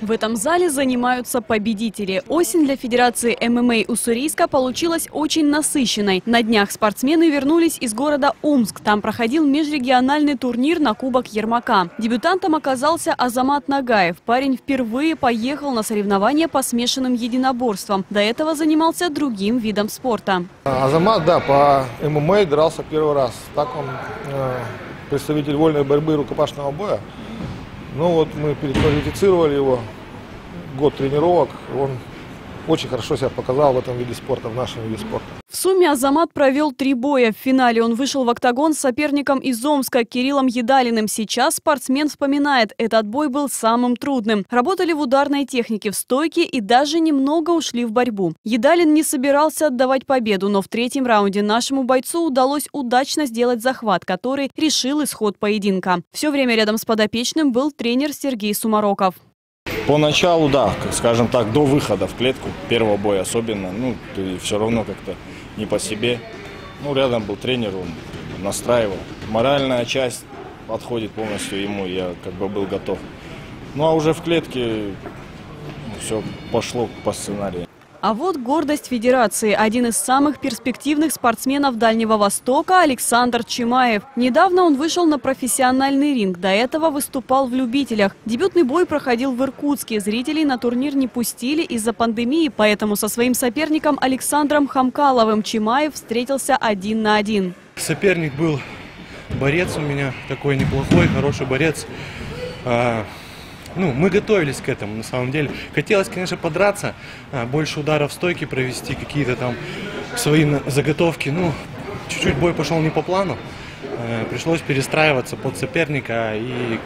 В этом зале занимаются победители. Осень для Федерации ММА Уссурийска получилась очень насыщенной. На днях спортсмены вернулись из города Омск. Там проходил межрегиональный турнир на Кубок Ермака. Дебютантом оказался Азамат Нагаев. Парень впервые поехал на соревнования по смешанным единоборствам. До этого занимался другим видом спорта. Азамат, да, по ММА дрался первый раз. Так он э, представитель вольной борьбы и рукопашного боя. Ну вот мы переквалифицировали его, год тренировок, он очень хорошо себя показал в этом виде спорта, в нашем виде спорта. В сумме Азамат провел три боя. В финале он вышел в октагон с соперником из Омска Кириллом Едалиным. Сейчас спортсмен вспоминает, этот бой был самым трудным. Работали в ударной технике, в стойке и даже немного ушли в борьбу. Едалин не собирался отдавать победу, но в третьем раунде нашему бойцу удалось удачно сделать захват, который решил исход поединка. Все время рядом с подопечным был тренер Сергей Сумароков. Поначалу, да, скажем так, до выхода в клетку, первого боя особенно, ну, ты все равно как-то не по себе. Ну, рядом был тренер, он настраивал. Моральная часть подходит полностью ему, я как бы был готов. Ну, а уже в клетке все пошло по сценарию. А вот гордость Федерации. Один из самых перспективных спортсменов Дальнего Востока Александр Чимаев. Недавно он вышел на профессиональный ринг. До этого выступал в любителях. Дебютный бой проходил в Иркутске. Зрителей на турнир не пустили из-за пандемии, поэтому со своим соперником Александром Хамкаловым Чимаев встретился один на один. Соперник был борец у меня, такой неплохой, хороший борец. Ну, мы готовились к этому, на самом деле. Хотелось, конечно, подраться, а, больше ударов в стойке провести, какие-то там свои заготовки. Ну, чуть-чуть бой пошел не по плану. Э, пришлось перестраиваться под соперника и,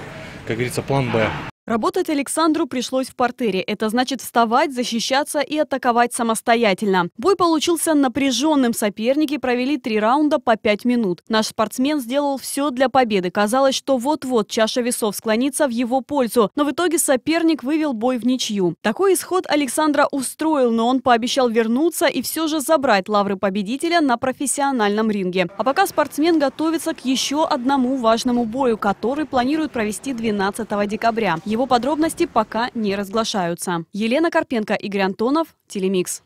как говорится, план «Б». Работать Александру пришлось в портере. Это значит вставать, защищаться и атаковать самостоятельно. Бой получился напряженным. Соперники провели три раунда по пять минут. Наш спортсмен сделал все для победы. Казалось, что вот-вот чаша весов склонится в его пользу. Но в итоге соперник вывел бой в ничью. Такой исход Александра устроил, но он пообещал вернуться и все же забрать лавры победителя на профессиональном ринге. А пока спортсмен готовится к еще одному важному бою, который планирует провести 12 декабря. Его подробности пока не разглашаются. Елена Карпенко, Игорь Антонов, Телемикс.